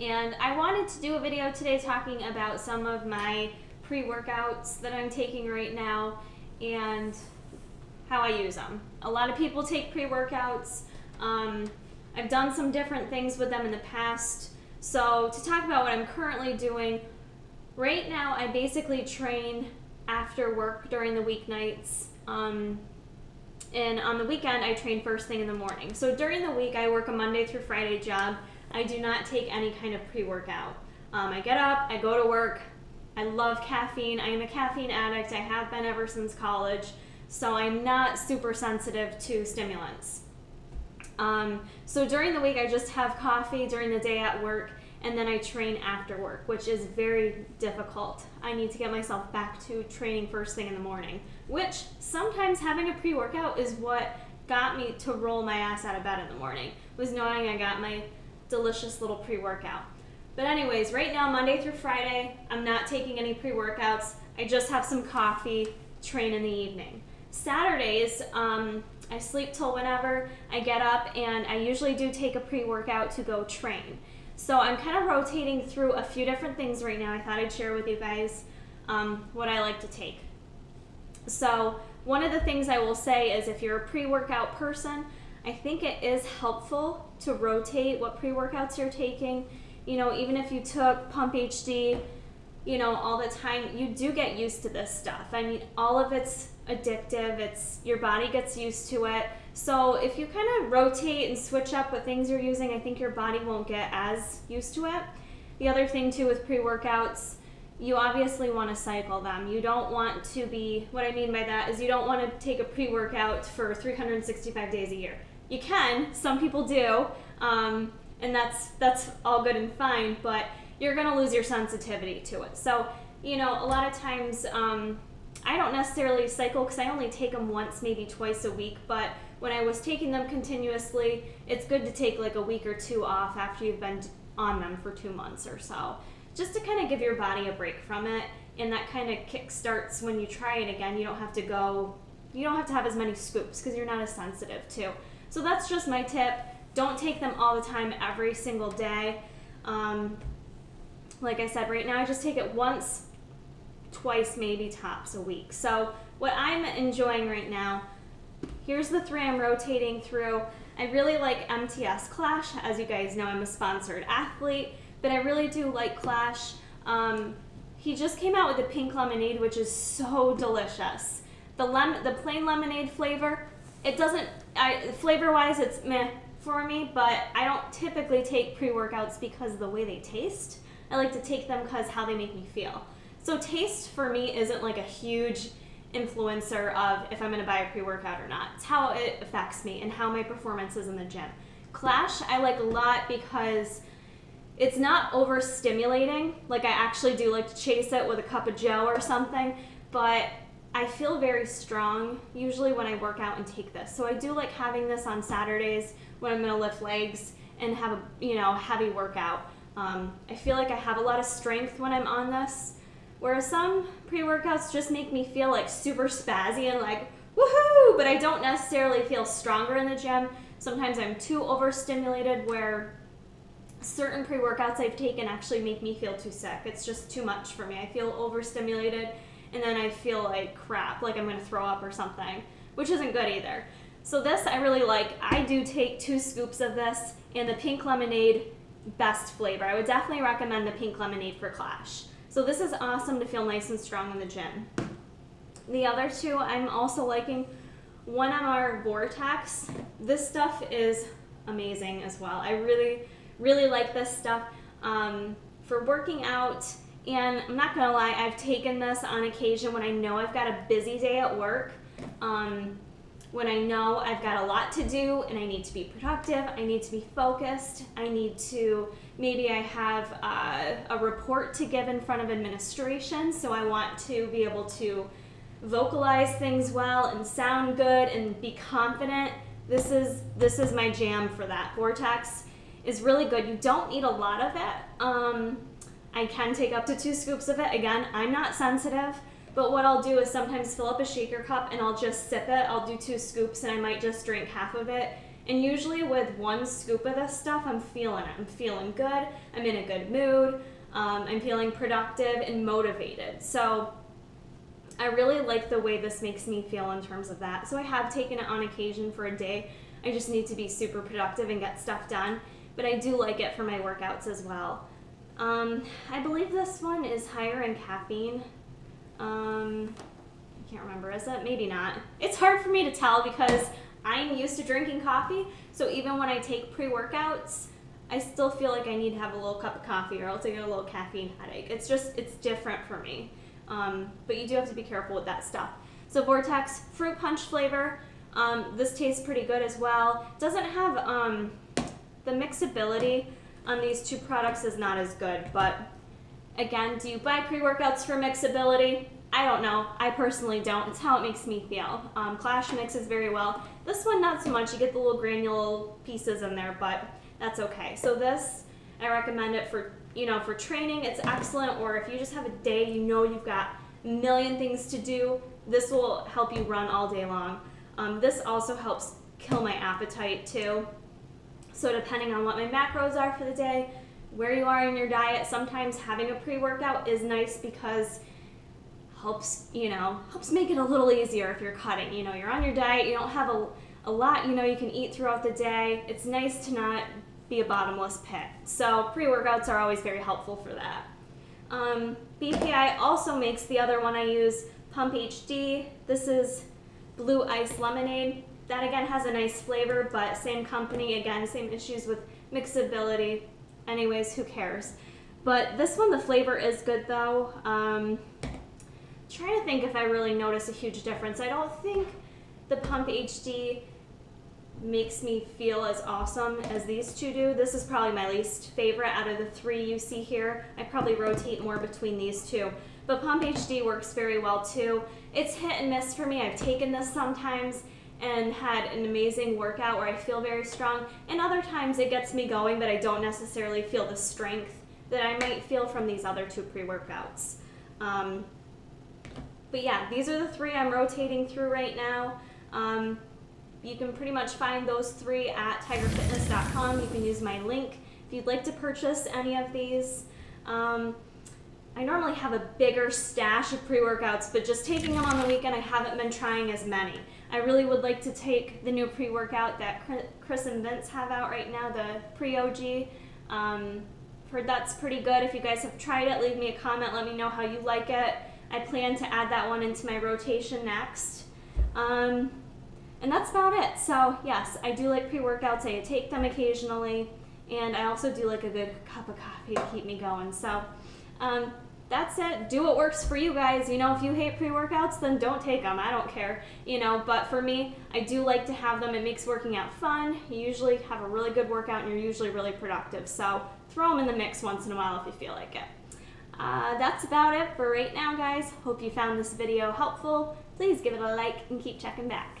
and I wanted to do a video today talking about some of my pre-workouts that I'm taking right now and how I use them. A lot of people take pre-workouts. Um, I've done some different things with them in the past. So to talk about what I'm currently doing, right now I basically train after work during the weeknights. Um, and on the weekend I train first thing in the morning. So during the week I work a Monday through Friday job I do not take any kind of pre workout. Um, I get up, I go to work. I love caffeine. I am a caffeine addict. I have been ever since college. So I'm not super sensitive to stimulants. Um, so during the week, I just have coffee during the day at work, and then I train after work, which is very difficult. I need to get myself back to training first thing in the morning, which sometimes having a pre workout is what got me to roll my ass out of bed in the morning, was knowing I got my delicious little pre-workout. But anyways, right now, Monday through Friday, I'm not taking any pre-workouts. I just have some coffee, train in the evening. Saturdays, um, I sleep till whenever I get up, and I usually do take a pre-workout to go train. So I'm kind of rotating through a few different things right now. I thought I'd share with you guys um, what I like to take. So one of the things I will say is if you're a pre-workout person, I think it is helpful to rotate what pre workouts you're taking. You know, even if you took Pump HD, you know, all the time, you do get used to this stuff. I mean, all of it's addictive. It's your body gets used to it. So if you kind of rotate and switch up what things you're using, I think your body won't get as used to it. The other thing too with pre-workouts, you obviously want to cycle them. You don't want to be, what I mean by that is you don't want to take a pre-workout for 365 days a year you can. Some people do, um, and that's that's all good and fine. But you're going to lose your sensitivity to it. So you know, a lot of times um, I don't necessarily cycle because I only take them once, maybe twice a week. But when I was taking them continuously, it's good to take like a week or two off after you've been on them for two months or so, just to kind of give your body a break from it. And that kind of kick starts when you try it again. You don't have to go, you don't have to have as many scoops because you're not as sensitive to. So that's just my tip. Don't take them all the time every single day. Um, like I said, right now I just take it once, twice, maybe tops a week. So what I'm enjoying right now, here's the three I'm rotating through. I really like MTS Clash. As you guys know, I'm a sponsored athlete, but I really do like Clash. Um, he just came out with the pink lemonade, which is so delicious. The, lem- the plain lemonade flavor, it doesn't I flavor wise it's meh for me, but I don't typically take pre-workouts because of the way they taste. I like to take them because how they make me feel. So taste for me isn't like a huge influencer of if I'm going to buy a pre-workout or not. It's how it affects me and how my performance is in the gym. Clash I like a lot because it's not overstimulating. Like I actually do like to chase it with a cup of joe or something, but I feel very strong usually when I work out and take this. So I do like having this on Saturdays when I'm gonna lift legs and have a you know heavy workout. Um, I feel like I have a lot of strength when I'm on this, whereas some pre-workouts just make me feel like super spazzy and like woohoo, but I don't necessarily feel stronger in the gym. Sometimes I'm too overstimulated where certain pre-workouts I've taken actually make me feel too sick. It's just too much for me. I feel overstimulated and then I feel like crap, like I'm gonna throw up or something, which isn't good either. So this I really like. I do take two scoops of this, and the pink lemonade, best flavor. I would definitely recommend the pink lemonade for Clash. So this is awesome to feel nice and strong in the gym. The other two I'm also liking. One MR Vortex. This stuff is amazing as well. I really, really like this stuff. Um, for working out, and I'm not gonna lie, I've taken this on occasion when I know I've got a busy day at work. Um, when I know I've got a lot to do and I need to be productive, I need to be focused, I need to, maybe I have a, a report to give in front of administration, so I want to be able to vocalize things well and sound good and be confident. This is this is my jam for that. Vortex is really good. You don't need a lot of it. Um, I can take up to two scoops of it. Again, I'm not sensitive, but what I'll do is sometimes fill up a shaker cup and I'll just sip it. I'll do two scoops and I might just drink half of it And usually with one scoop of this stuff, I'm feeling it. I'm feeling good. I'm in a good mood. Um, I'm feeling productive and motivated. So I really like the way this makes me feel in terms of that. So I have taken it on occasion for a day. I just need to be super productive and get stuff done. But I do like it for my workouts as well. Um, I believe this one is higher in caffeine. Um, I can't remember, is it? Maybe not. It's hard for me to tell because I'm used to drinking coffee. So even when I take pre-workouts, I still feel like I need to have a little cup of coffee or else I get a little caffeine headache. It's just, it's different for me. Um, but you do have to be careful with that stuff. So Vortex fruit punch flavor. Um, this tastes pretty good as well. Doesn't have um, the mixability on these two products is not as good. But again, do you buy pre-workouts for mixability? I don't know. I personally don't. It's how it makes me feel. Um, Clash mixes very well. This one, not so much. You get the little granule pieces in there, but that's okay. So this, I recommend it for you know, for training, it's excellent. Or if you just have a day, you know you've got a million things to do, this will help you run all day long. Um, this also helps kill my appetite too. So depending on what my macros are for the day, where you are in your diet, sometimes having a pre-workout is nice because helps, you know, helps make it a little easier if you're cutting. You know, you're on your diet, you don't have a, a lot, you know, you can eat throughout the day. It's nice to not be a bottomless pit. So pre-workouts are always very helpful for that. Um, BPI also makes the other one I use, Pump HD. This is Blue Ice Lemonade. That again has a nice flavor, but same company, again, same issues with mixability. Anyways, who cares? But this one, the flavor is good though. Um, trying to think if I really notice a huge difference. I don't think the Pump HD makes me feel as awesome as these two do. This is probably my least favorite out of the three you see here. I probably rotate more between these two. But Pump HD works very well too. It's hit and miss for me. I've taken this sometimes and had an amazing workout where I feel very strong. And other times it gets me going, but I don't necessarily feel the strength that I might feel from these other two pre-workouts. Um, but yeah, these are the three I'm rotating through right now. Um, you can pretty much find those three at tigerfitness.com. You can use my link if you'd like to purchase any of these. Um, I normally have a bigger stash of pre-workouts, but just taking them on the weekend, I haven't been trying as many. I really would like to take the new pre-workout that Chris and Vince have out right now, the pre-OG. Um, heard that's pretty good. If you guys have tried it, leave me a comment. Let me know how you like it. I plan to add that one into my rotation next. Um, and that's about it. So yes, I do like pre-workouts. I take them occasionally, and I also do like a good cup of coffee to keep me going. So um, that's it. Do what works for you guys. You know, if you hate pre-workouts, then don't take them. I don't care. You know, but for me, I do like to have them. It makes working out fun. You usually have a really good workout, and you're usually really productive. So throw them in the mix once in a while if you feel like it. Uh, that's about it for right now, guys. Hope you found this video helpful. Please give it a like and keep checking back.